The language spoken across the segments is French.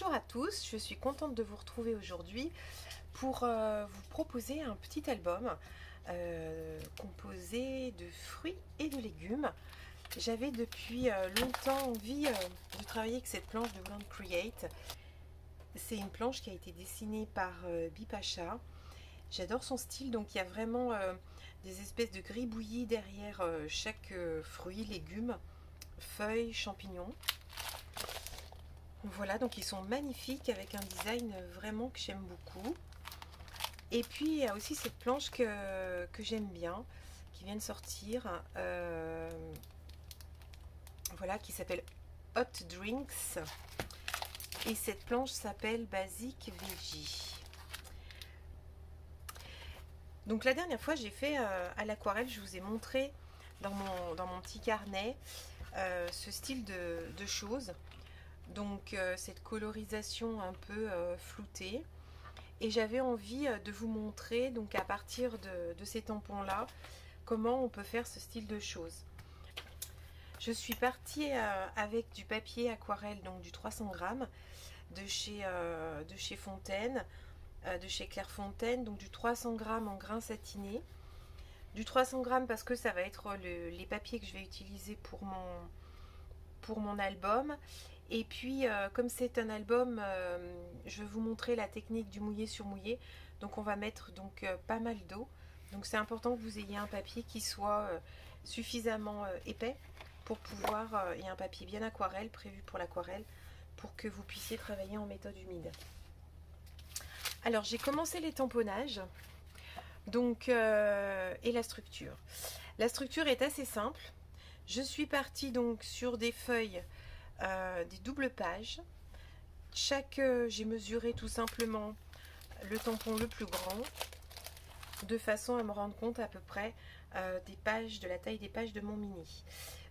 Bonjour à tous, je suis contente de vous retrouver aujourd'hui pour euh, vous proposer un petit album euh, composé de fruits et de légumes. J'avais depuis euh, longtemps envie de travailler avec cette planche de Grand Create. C'est une planche qui a été dessinée par Bipacha. J'adore son style, donc il y a vraiment des espèces de gribouillis derrière chaque fruit, légume, feuilles, champignons. Voilà, donc ils sont magnifiques avec un design vraiment que j'aime beaucoup. Et puis il y a aussi cette planche que, j'aime bien, qui vient de sortir. Euh, voilà, qui s'appelle Hot Drinks. Et cette planche s'appelle Basic Veggie. Donc la dernière fois j'ai fait euh, à l'aquarelle, je vous ai montré dans mon, petit carnet euh, ce style de choses. Donc euh, cette colorisation un peu euh, floutée. Et j'avais envie euh, de vous montrer, donc à partir de, ces tampons-là, comment on peut faire ce style de choses. Je suis partie avec du papier aquarelle, donc du 300 grammes, de chez, de chez Fontaine, de chez Clairefontaine, donc du 300 grammes en grain satiné. Du 300 grammes parce que ça va être les papiers que je vais utiliser pour mon, pour mon album. Et puis, euh, comme c'est un album, euh, je vais vous montrer la technique du mouillé sur mouillé. Donc, on va mettre donc euh, pas mal d'eau. Donc, c'est important que vous ayez un papier qui soit suffisamment épais pour pouvoir... A un papier bien aquarelle, prévu pour l'aquarelle, pour que vous puissiez travailler en méthode humide. Alors, j'ai commencé les tamponnages. Donc, et la structure. La structure est assez simple. Je suis partie donc sur des feuilles euh, des doubles pages. Chaque, euh, j'ai mesuré tout simplement le tampon le plus grand, de façon à me rendre compte à peu près euh, des pages, de la taille des pages de mon mini.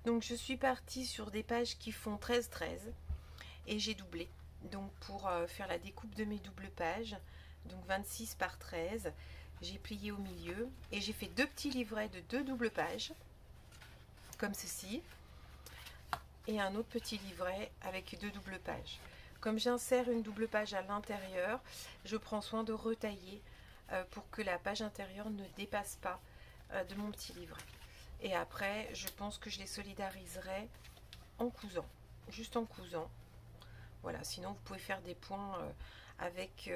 Donc je suis partie sur des pages qui font 13-13 et j'ai doublé. Donc pour faire la découpe de mes doubles pages, donc 26 par 13, j'ai plié au milieu et j'ai fait deux petits livrets de deux doubles pages, comme ceci et un autre petit livret avec deux doubles pages. Comme j'insère une double page à l'intérieur, je prends soin de retailler euh, pour que la page intérieure ne dépasse pas euh, de mon petit livret. Et après, je pense que je les solidariserai en cousant, juste en cousant. Voilà, sinon vous pouvez faire des points euh, avec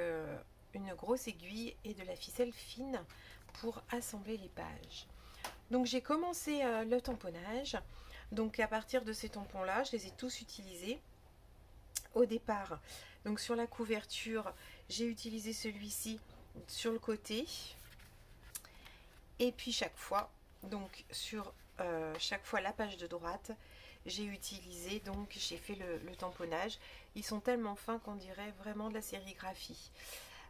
une grosse aiguille et de la ficelle fine pour assembler les pages. Donc j'ai commencé le tamponnage. Donc à partir de ces tampons-là, je les ai tous utilisés au départ. Donc sur la couverture, j'ai utilisé celui-ci sur le côté. Et puis chaque fois, donc sur euh, chaque fois la page de droite, j'ai utilisé, donc j'ai fait le, tamponnage. Ils sont tellement fins qu'on dirait vraiment de la sérigraphie.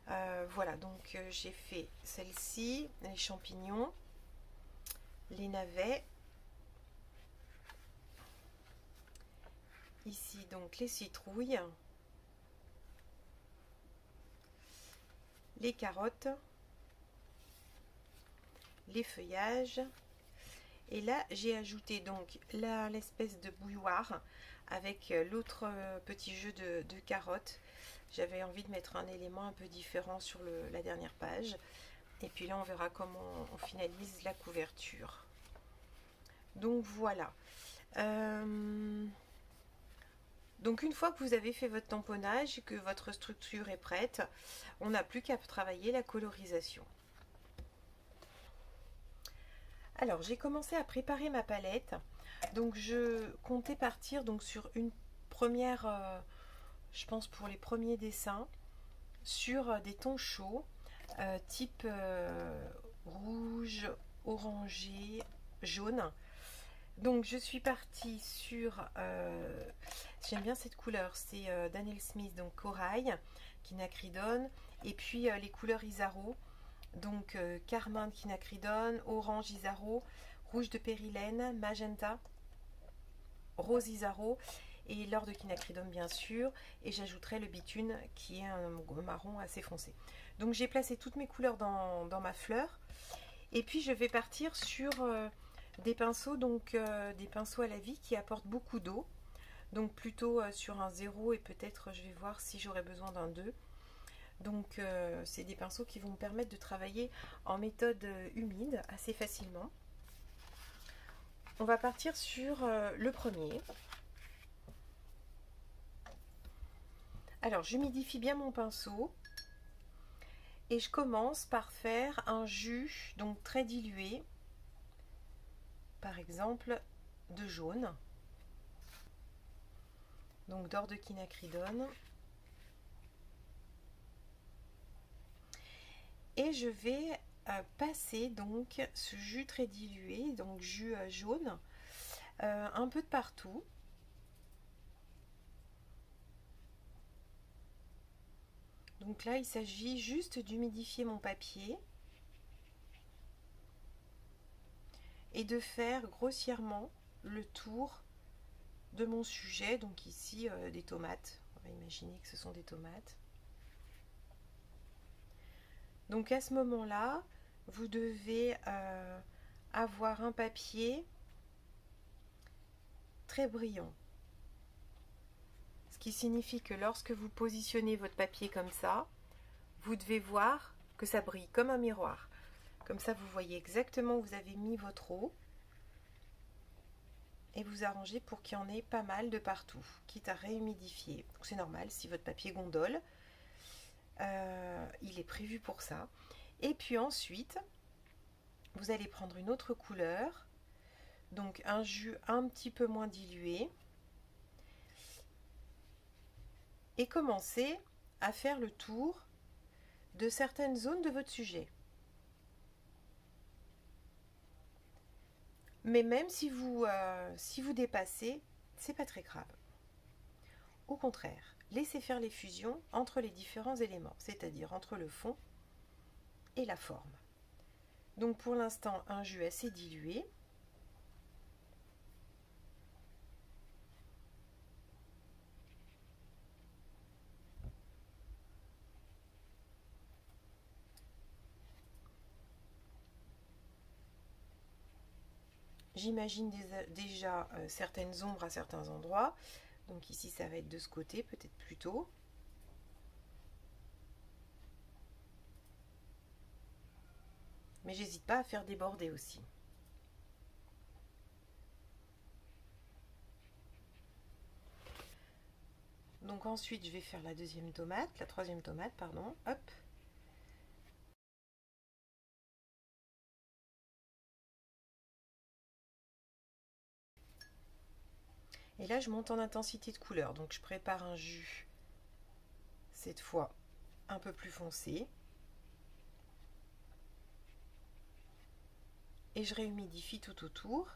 Euh, voilà, donc euh, j'ai fait celle-ci, les champignons, les navets, Ici donc les citrouilles, les carottes, les feuillages. Et là, j'ai ajouté donc l'espèce de bouilloire avec euh, l'autre euh, petit jeu de, carottes. J'avais envie de mettre un élément un peu différent sur la dernière page. Et puis là, on verra comment on finalise la couverture. Donc voilà. Euh, donc une fois que vous avez fait votre tamponnage que votre structure est prête, on n'a plus qu'à travailler la colorisation. Alors j'ai commencé à préparer ma palette. Donc je comptais partir donc sur une première, euh, je pense pour les premiers dessins, sur des tons chauds, euh, type euh, rouge, orangé, jaune. Donc je suis partie sur, euh, j'aime bien cette couleur, c'est euh, Daniel Smith, donc corail, quinacridone, et puis euh, les couleurs Isaro, donc carmine quinacridone, orange Isaro, rouge de périlène, magenta, rose Isaro, et l'or de quinacridone bien sûr, et j'ajouterai le bitume qui est un marron assez foncé. Donc j'ai placé toutes mes couleurs dans, ma fleur, et puis je vais partir sur des pinceaux, donc euh, des pinceaux à la vie qui apportent beaucoup d'eau. Donc plutôt euh, sur un 0 et peut-être je vais voir si j'aurai besoin d'un 2. Donc euh, c'est des pinceaux qui vont me permettre de travailler en méthode humide assez facilement. On va partir sur le premier. Alors j'humidifie bien mon pinceau et je commence par faire un jus donc très dilué exemple de jaune. Donc d'or de quinacridone et je vais euh, passer donc ce jus très dilué donc jus euh, jaune euh, un peu de partout. Donc là il s'agit juste d'humidifier mon papier et de faire grossièrement le tour de mon sujet. Donc ici, euh, des tomates. On va imaginer que ce sont des tomates. Donc à ce moment-là, vous devez euh, avoir un papier très brillant. Ce qui signifie que lorsque vous positionnez votre papier comme ça, vous devez voir que ça brille comme un miroir. Comme ça, vous voyez exactement où vous avez mis votre eau. Et vous arrangez pour qu'il y en ait pas mal de partout, quitte à réhumidifier. C'est normal, si votre papier gondole, euh, il est prévu pour ça. Et puis ensuite, vous allez prendre une autre couleur, donc un jus un petit peu moins dilué, et commencer à faire le tour de certaines zones de votre sujet. Mais même si vous, euh, si vous dépassez, c'est pas très grave. Au contraire, laissez faire les fusions entre les différents éléments, c'est-à-dire entre le fond et la forme. Donc pour l'instant, un jus assez dilué. J'imagine déjà euh, certaines ombres à certains endroits. Donc ici, ça va être de ce côté, peut-être plutôt. Mais j'hésite pas à faire déborder aussi. Donc ensuite, je vais faire la deuxième tomate, la troisième tomate, pardon. Hop, Et là, je monte en intensité de couleur. Donc, je prépare un jus, cette fois un peu plus foncé. Et je réhumidifie tout autour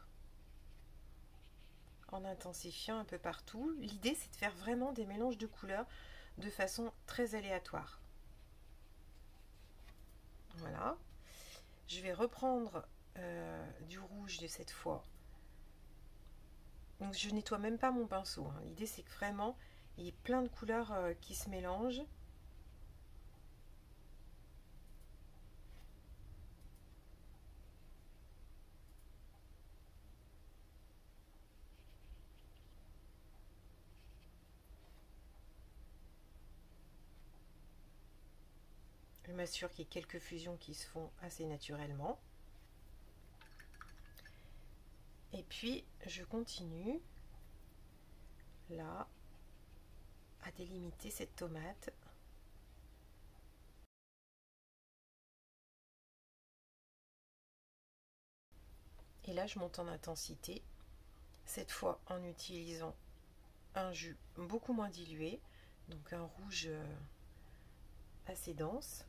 en intensifiant un peu partout. L'idée, c'est de faire vraiment des mélanges de couleurs de façon très aléatoire. Voilà. Je vais reprendre euh, du rouge de cette fois donc je nettoie même pas mon pinceau. Hein. L'idée c'est que vraiment il y ait plein de couleurs euh, qui se mélangent. Je m'assure qu'il y ait quelques fusions qui se font assez naturellement. Et puis, je continue là à délimiter cette tomate. Et là, je monte en intensité, cette fois en utilisant un jus beaucoup moins dilué, donc un rouge euh, assez dense.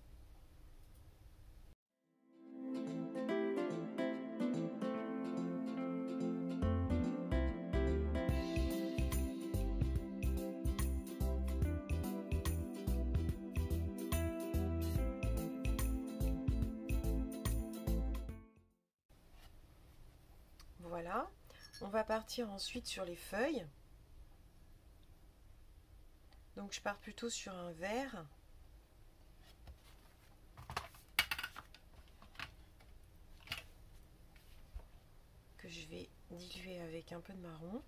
On va partir ensuite sur les feuilles. Donc je pars plutôt sur un vert. Que je vais diluer avec un peu de marron.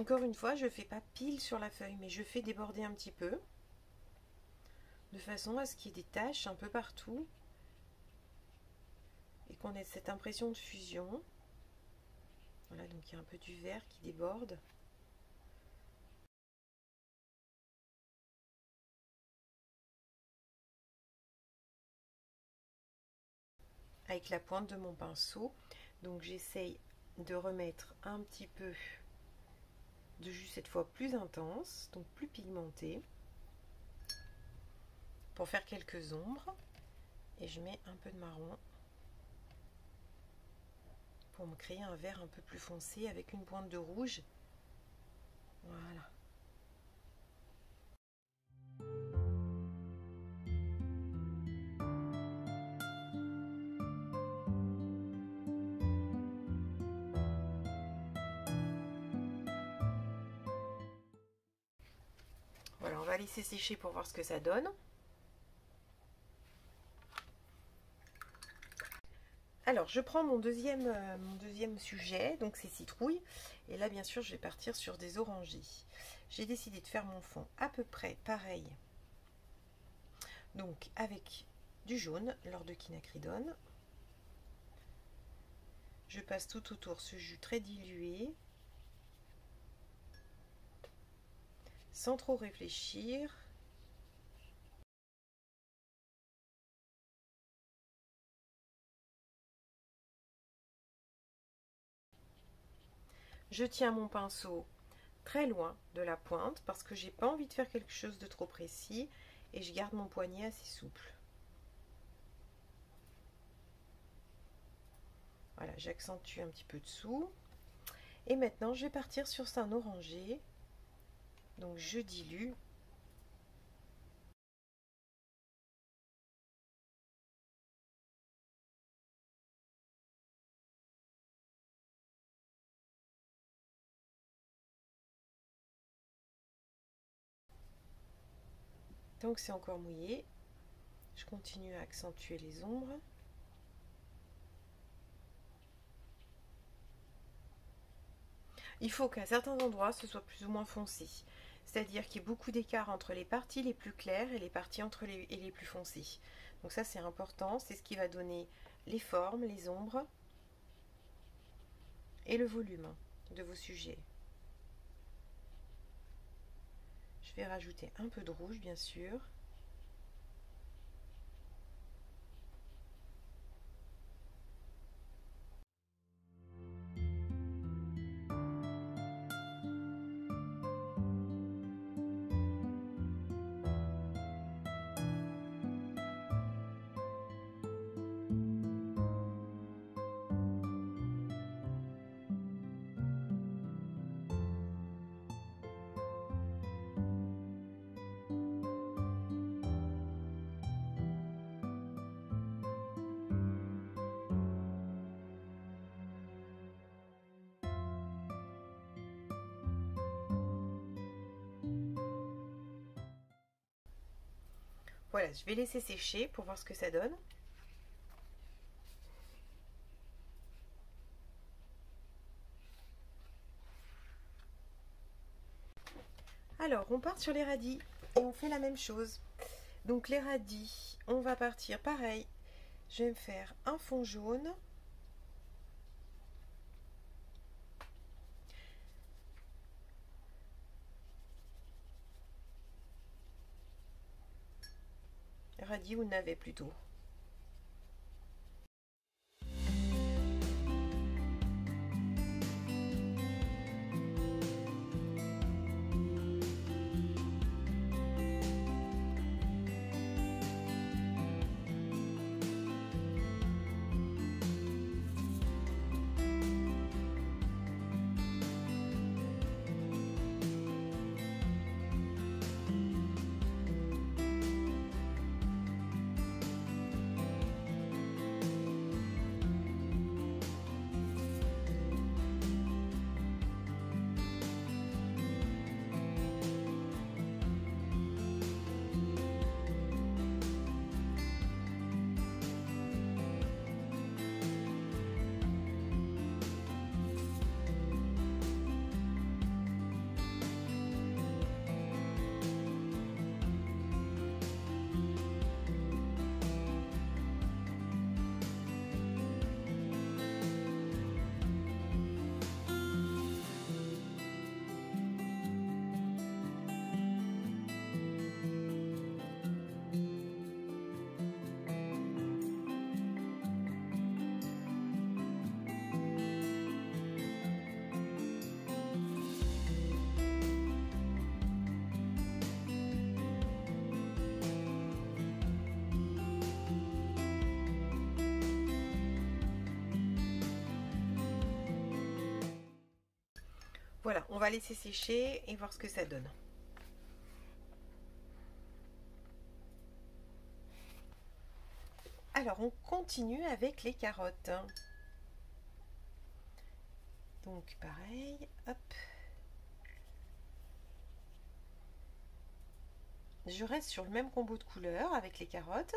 Encore une fois, je ne fais pas pile sur la feuille, mais je fais déborder un petit peu, de façon à ce qu'il y ait des taches un peu partout, et qu'on ait cette impression de fusion. Voilà, donc il y a un peu du vert qui déborde. Avec la pointe de mon pinceau, donc j'essaye de remettre un petit peu de jus cette fois plus intense, donc plus pigmenté, pour faire quelques ombres. Et je mets un peu de marron pour me créer un vert un peu plus foncé avec une pointe de rouge. Voilà. Laisser sécher pour voir ce que ça donne. Alors, je prends mon deuxième, euh, mon deuxième sujet, donc c'est citrouille. Et là, bien sûr, je vais partir sur des orangés. J'ai décidé de faire mon fond à peu près pareil. Donc, avec du jaune, lors de quinacridone. Je passe tout autour ce jus très dilué. Sans trop réfléchir. Je tiens mon pinceau très loin de la pointe parce que j'ai pas envie de faire quelque chose de trop précis et je garde mon poignet assez souple. Voilà, j'accentue un petit peu dessous. Et maintenant, je vais partir sur un orangé. Donc, je dilue Donc c'est encore mouillé. Je continue à accentuer les ombres. Il faut qu'à certains endroits, ce soit plus ou moins foncé. C'est-à-dire qu'il y ait beaucoup d'écart entre les parties les plus claires et les parties entre les, les plus foncées. Donc ça, c'est important. C'est ce qui va donner les formes, les ombres et le volume de vos sujets. Je vais rajouter un peu de rouge, bien sûr. Voilà, je vais laisser sécher pour voir ce que ça donne. Alors, on part sur les radis et on fait la même chose. Donc les radis, on va partir pareil. Je vais me faire un fond jaune. Ou navet plutôt. Voilà, on va laisser sécher et voir ce que ça donne. Alors, on continue avec les carottes. Donc, pareil, hop. Je reste sur le même combo de couleurs avec les carottes.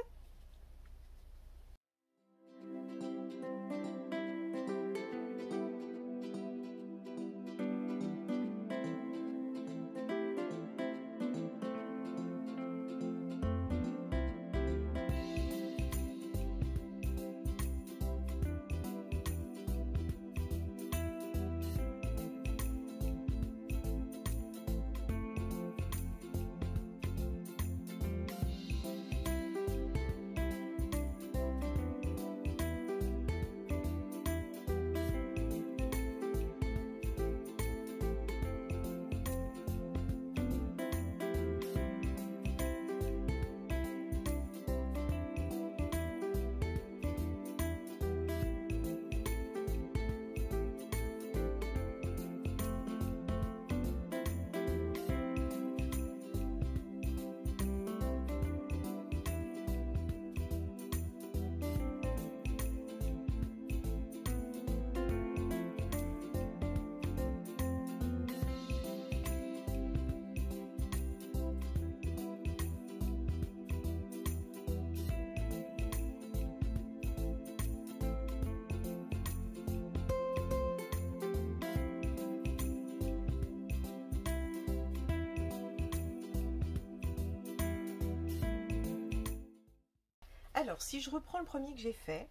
Alors, si je reprends le premier que j'ai fait,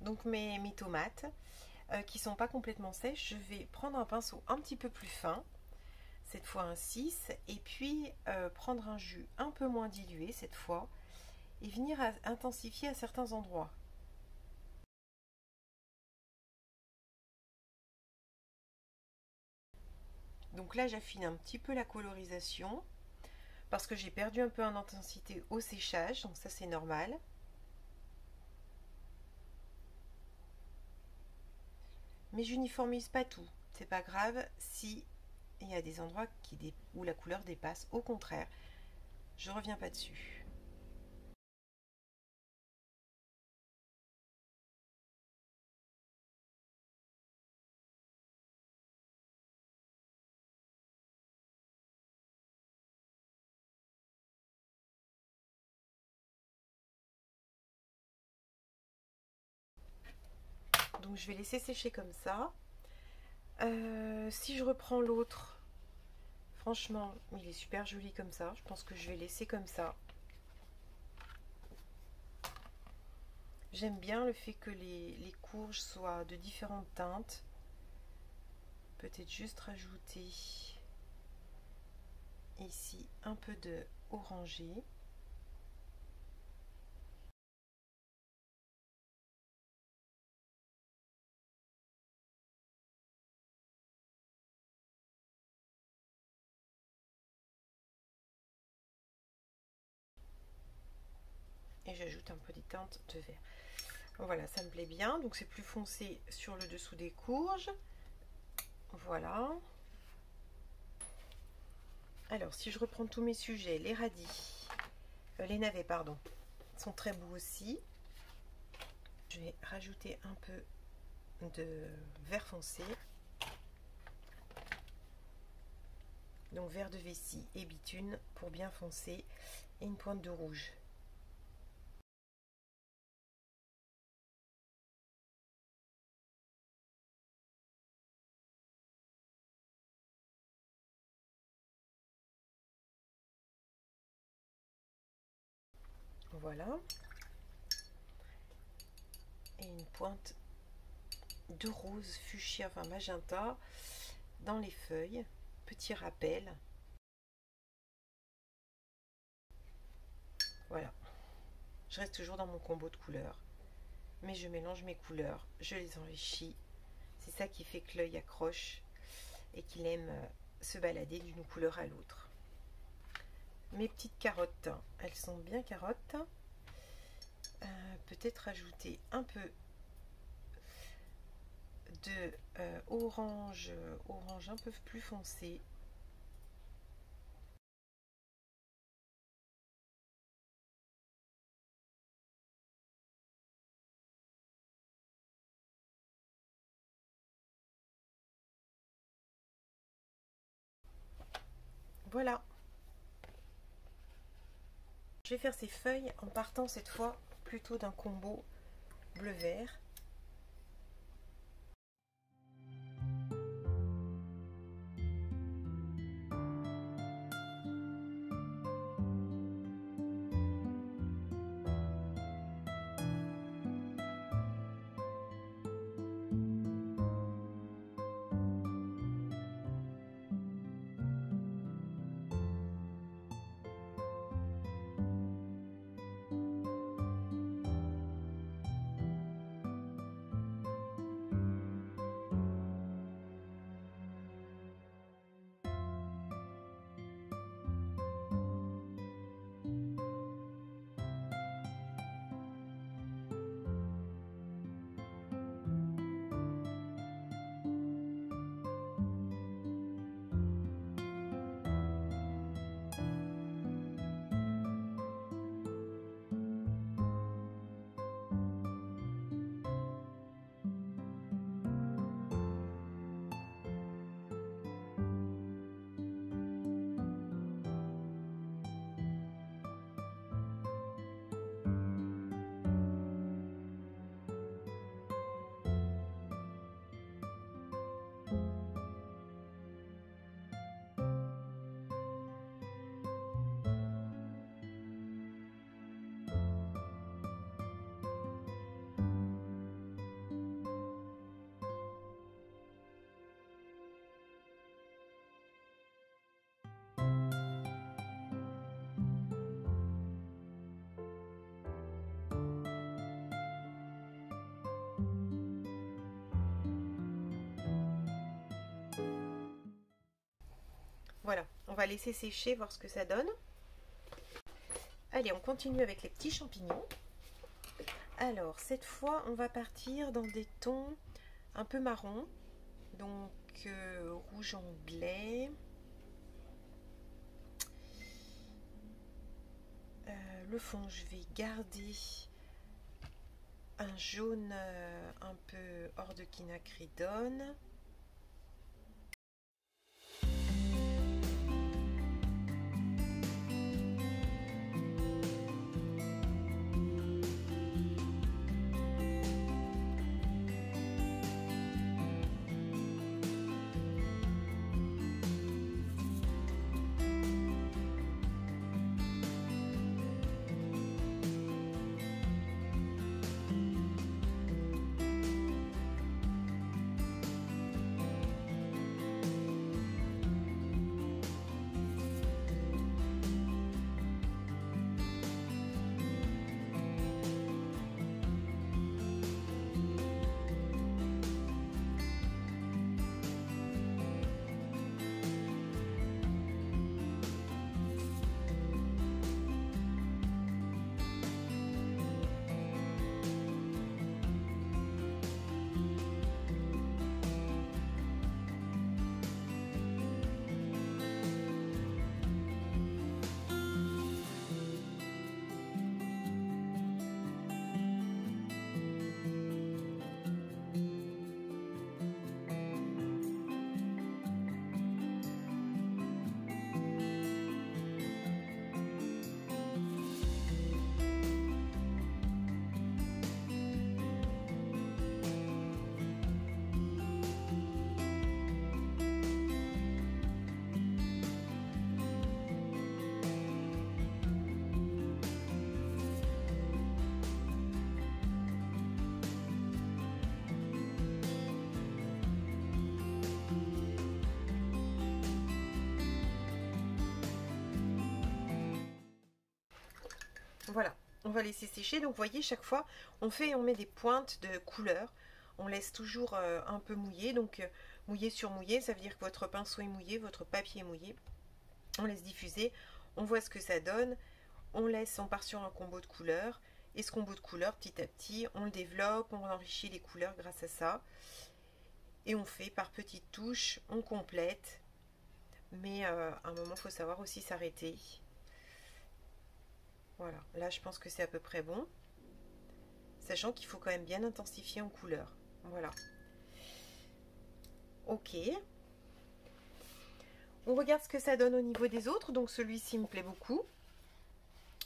donc mes, tomates, euh, qui sont pas complètement sèches, je vais prendre un pinceau un petit peu plus fin, cette fois un 6, et puis euh, prendre un jus un peu moins dilué cette fois, et venir à intensifier à certains endroits. Donc là, j'affine un petit peu la colorisation parce que j'ai perdu un peu en intensité au séchage, donc ça c'est normal. Mais j'uniformise pas tout. C'est pas grave si il y a des endroits où la couleur dépasse. Au contraire, je reviens pas dessus. Je vais laisser sécher comme ça. Euh, si je reprends l'autre, franchement, il est super joli comme ça. Je pense que je vais laisser comme ça. J'aime bien le fait que les, les, courges soient de différentes teintes. Peut-être juste rajouter ici un peu de orangé. J'ajoute un peu des teintes de vert. Voilà, ça me plaît bien. Donc c'est plus foncé sur le dessous des courges. Voilà. Alors, si je reprends tous mes sujets, les radis, euh, les navets, pardon, sont très beaux aussi. Je vais rajouter un peu de vert foncé. Donc vert de vessie et bitume pour bien foncer et une pointe de rouge. Voilà. Et une pointe de rose fuchsia, enfin magenta, dans les feuilles. Petit rappel. Voilà. Je reste toujours dans mon combo de couleurs. Mais je mélange mes couleurs, je les enrichis. C'est ça qui fait que l'œil accroche et qu'il aime euh, se balader d'une couleur à l'autre mes petites carottes. Elles sont bien carottes. Euh, peut-être ajouter un peu de euh, orange, orange un peu plus foncé. Voilà. Je vais faire ces feuilles en partant cette fois plutôt d'un combo bleu-vert. On va laisser sécher, voir ce que ça donne. Allez, on continue avec les petits champignons. Alors, cette fois, on va partir dans des tons un peu marron. Donc, euh, rouge anglais. Euh, le fond, je vais garder un jaune euh, un peu hors de quinacridone. On va laisser sécher. Donc, vous voyez, chaque fois, on fait, on met des pointes de couleur. On laisse toujours euh, un peu mouillé. Donc, euh, mouillé sur mouillé, ça veut dire que votre pinceau est mouillé, votre papier est mouillé. On laisse diffuser. On voit ce que ça donne. On laisse, on part sur un combo de couleurs. Et ce combo de couleurs, petit à petit, on le développe, on enrichit les couleurs grâce à ça. Et on fait par petites touches, on complète. Mais à un moment, il faut savoir aussi s'arrêter. Voilà, là je pense que c'est à peu près bon. Sachant qu'il faut quand même bien intensifier en couleur. Voilà. Ok. On regarde ce que ça donne au niveau des autres. Donc celui-ci me plaît beaucoup.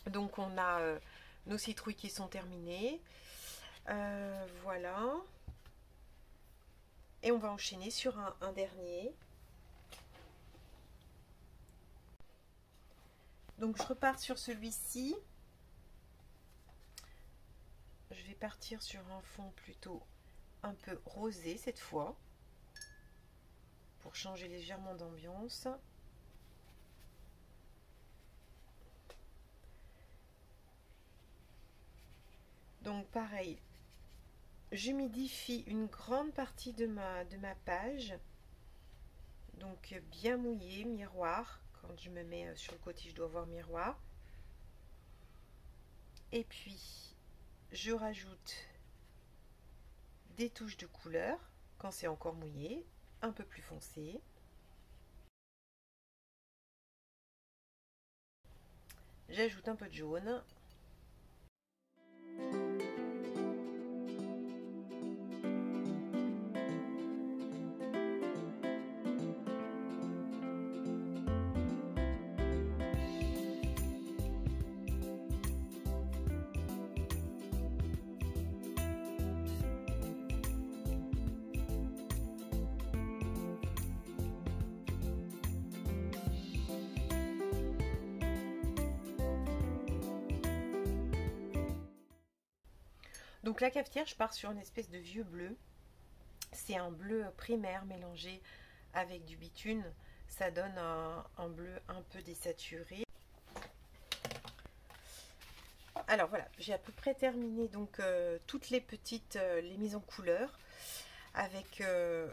Donc on a euh, nos citrouilles qui sont terminées. Euh, voilà. Et on va enchaîner sur un dernier. Donc je repars sur celui-ci. Je vais partir sur un fond plutôt un peu rosé cette fois. Pour changer légèrement d'ambiance. Donc pareil, j'humidifie une grande partie de ma, de ma page. Donc bien mouillé, miroir quand je me mets euh, sur le côté, je dois voir miroir. Et puis, je rajoute des touches de couleur quand c'est encore mouillé, un peu plus foncé. J'ajoute un peu de jaune la cafetière, je pars sur une espèce de vieux bleu. C'est un bleu primaire mélangé avec du bitume. Ça donne un, bleu un peu désaturé. Alors voilà, j'ai à peu près terminé donc euh, toutes les petites euh, les mises en couleur avec euh,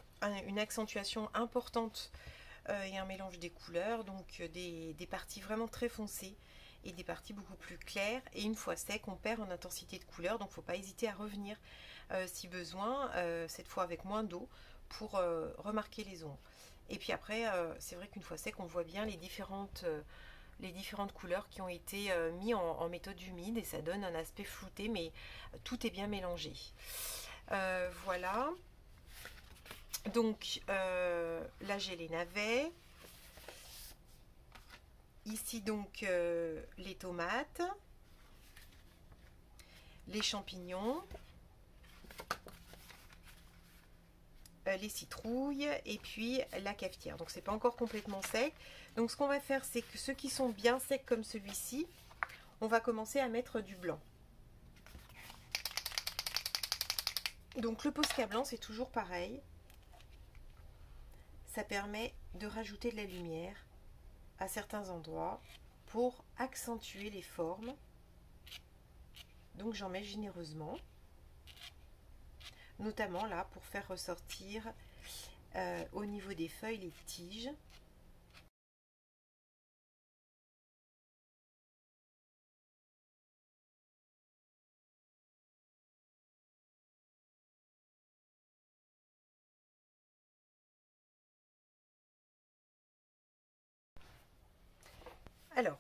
une accentuation importante et un mélange des couleurs, donc des, des parties vraiment très foncées et des parties beaucoup plus claires. Et une fois sec, on perd en intensité de couleur, donc faut pas hésiter à revenir euh, si besoin, euh, cette fois avec moins d'eau, pour euh, remarquer les ombres. Et puis après, c'est vrai qu'une fois sec, on voit bien les différentes, les différentes couleurs qui ont été mises en, en, méthode humide et ça donne un aspect flouté, mais tout est bien mélangé. voilà. Donc là, j'ai les navets. Ici donc euh, les tomates, les champignons, euh, les citrouilles et puis la cafetière. Donc c'est pas encore complètement sec. Donc ce qu'on va faire c'est que ceux qui sont bien secs comme celui-ci, on va commencer à mettre du blanc. Donc le Posca blanc c'est toujours pareil. Ça permet de rajouter de la lumière certains endroits pour accentuer les formes. Donc j'en mets généreusement, notamment là pour faire ressortir euh, au niveau des feuilles les tiges. Alors,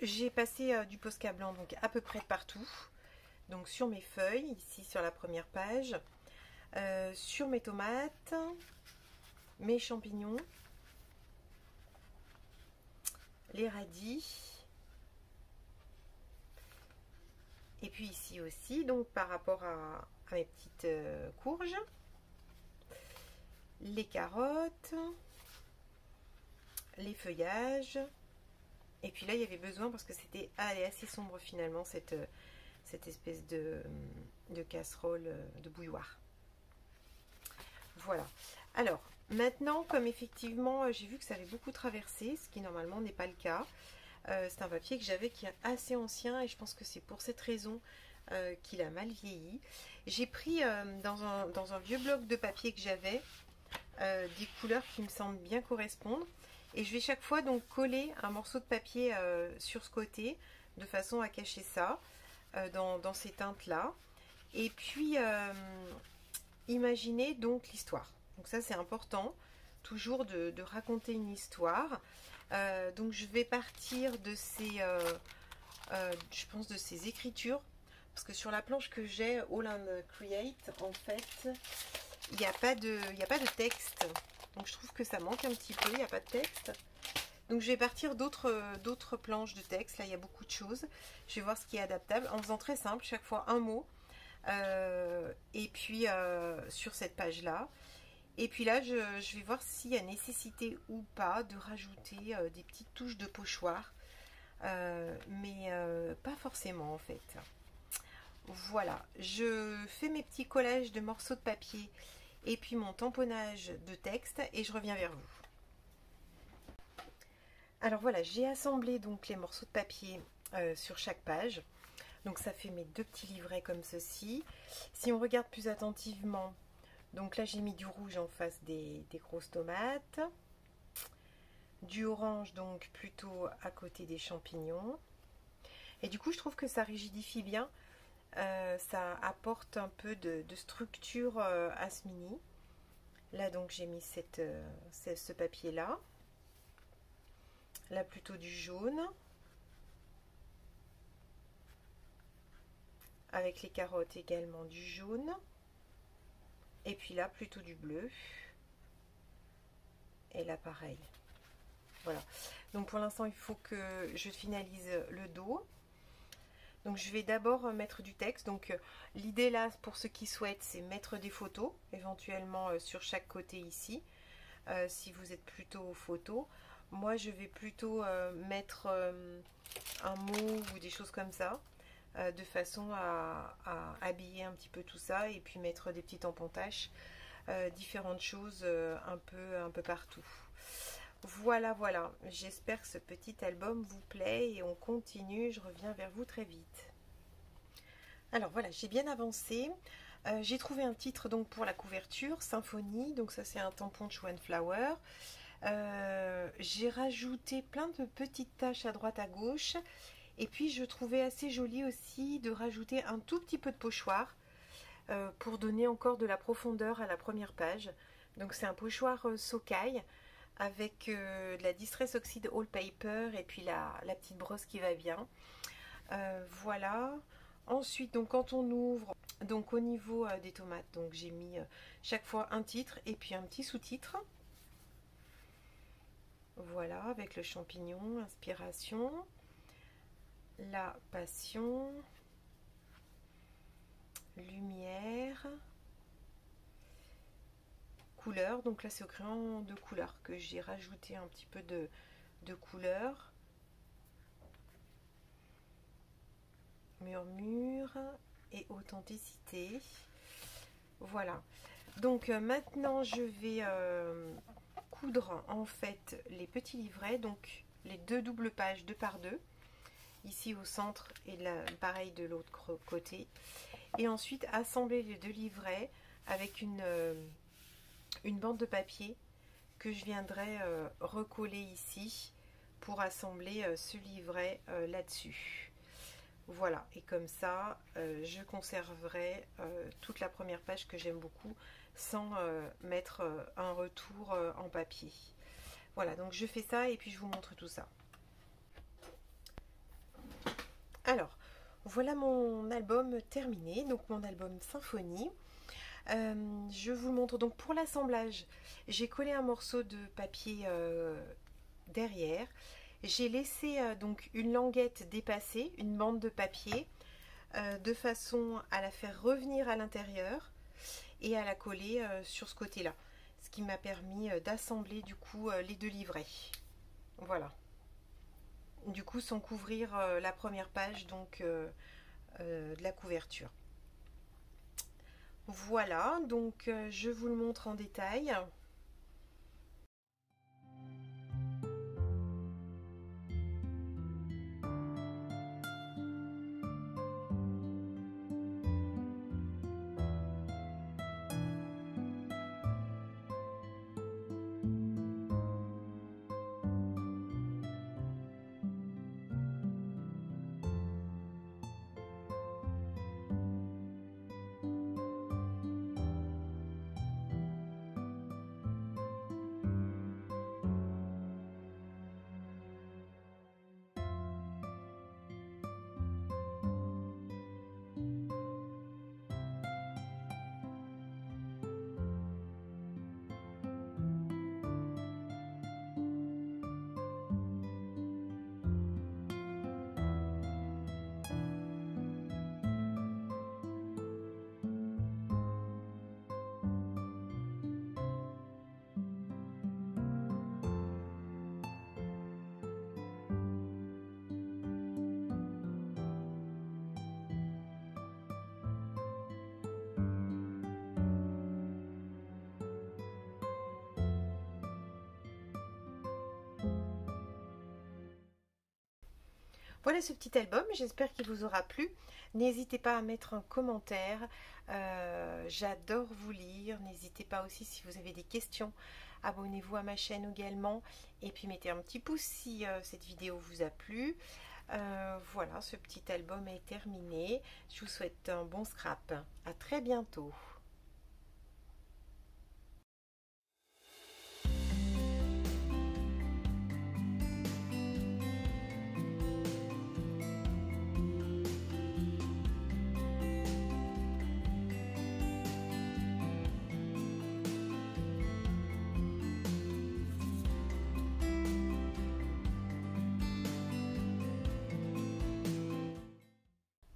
j'ai passé euh, du Posca blanc donc à peu près partout. Donc sur mes feuilles, ici sur la première page, euh, sur mes tomates, mes champignons, les radis, et puis ici aussi, donc par rapport à, mes petites euh, courges, les carottes, les feuillages, et puis là, il y avait besoin, parce que c'était assez sombre finalement, cette, euh, cette espèce de, euh, casserole euh, de bouilloire. Voilà. Alors, maintenant, comme effectivement, j'ai vu que ça avait beaucoup traversé, ce qui normalement n'est pas le cas, c'est un papier que j'avais qui est assez ancien et je pense que c'est pour cette raison qu'il a mal vieilli. J'ai pris dans, un, vieux bloc de papier que j'avais des couleurs qui me semblent bien correspondre. Et je vais chaque fois donc coller un morceau de papier euh, sur ce côté de façon à cacher ça euh, dans, ces teintes là. Et puis euh, imaginez donc l'histoire. Donc ça c'est important, toujours de, raconter une histoire. Euh, donc je vais partir de ces, je pense de ces écritures, parce que sur la planche que j'ai, All and Create, en fait, il n'y a, pas de, a pas de texte. Donc je trouve que ça manque un petit peu, il n'y a pas de texte. Donc je vais partir d'autres planches de texte. Là, il y a beaucoup de choses. Je vais voir ce qui est adaptable en faisant très simple, chaque fois un mot. Euh, et puis euh, sur cette page-là. Et puis là, je, vais voir s'il y a nécessité ou pas de rajouter euh, des petites touches de pochoir. mais pas forcément en fait. Voilà, je fais mes petits collages de morceaux de papier et puis mon tamponnage de texte et je reviens vers vous. Alors voilà, j'ai assemblé donc les morceaux de papier euh, sur chaque page. Donc ça fait mes deux petits livrets comme ceci. Si on regarde plus attentivement, donc là j'ai mis du rouge en face des, grosses tomates. Du orange donc plutôt à côté des champignons. Et du coup je trouve que ça rigidifie bien. Euh, ça apporte un peu de, structure euh, à ce mini. Là donc j'ai mis cette, ce papier là là plutôt du jaune. Avec les carottes également du jaune. Et puis là plutôt du bleu. Et là pareil voilà. Donc pour l'instant il faut que je finalise le dos donc je vais d'abord mettre du texte donc l'idée là pour ceux qui souhaitent c'est mettre des photos éventuellement euh, sur chaque côté ici euh, si vous êtes plutôt photo moi, je vais plutôt euh, mettre euh, un mot ou des choses comme ça, euh, de façon à, habiller un petit peu tout ça et puis mettre des petits tampons différentes choses un, peu, un peu partout. Voilà, voilà. J'espère que ce petit album vous plaît et on continue. Je reviens vers vous très vite. Alors voilà, j'ai bien avancé. j'ai trouvé un titre donc pour la couverture, Symphonie. Donc ça c'est un tampon de Chouan Flower. Euh, j'ai rajouté plein de petites taches à droite à gauche. Et puis je trouvais assez joli aussi de rajouter un tout petit peu de pochoir euh, pour donner encore de la profondeur à la première page. Donc c'est un pochoir euh, Avec de la Distress Oxide All Paper et puis la, la petite brosse qui va bien. voilà. Ensuite, donc quand on ouvre, donc au niveau des tomates, donc j'ai mis chaque fois un titre et puis un petit sous-titre. Voilà, avec le champignon, inspiration, la passion, lumière, Donc là, c'est au crayon de couleur que j'ai rajouté un petit peu de, de couleur. Murmure et authenticité. Voilà. Donc euh, maintenant, je vais euh, coudre en fait les petits livrets, donc les deux doubles pages deux par deux, ici au centre et pareil de l'autre côté. Et ensuite assembler les deux livrets avec une, euh, une bande de papier que je viendrai euh, recoller ici pour assembler euh, ce livret là-dessus. Voilà, et comme ça, je conserverai toute la première page que j'aime beaucoup sans euh, mettre euh, un retour euh, en papier. Voilà, donc je fais ça et puis je vous montre tout ça. Alors, voilà mon album terminé, donc mon album Symphonie. Je vous montre donc pour l'assemblage, j'ai collé un morceau de papier derrière. J'ai laissé donc une languette dépassée, une bande de papier, de façon à la faire revenir à l'intérieur et à la coller euh, sur ce côté-là. Ce qui m'a permis euh, d'assembler du coup euh, les deux livrets. Voilà. Du coup, sans couvrir la première page donc de la couverture. Voilà, donc je vous le montre en détail. Voilà ce petit album, j'espère qu'il vous aura plu. N'hésitez pas à mettre un commentaire, euh, j'adore vous lire. N'hésitez pas aussi si vous avez des questions, abonnez-vous à ma chaîne également. Et puis mettez un petit pouce si euh, cette vidéo vous a plu. Euh, voilà, ce petit album est terminé. Je vous souhaite un bon scrap. À très bientôt.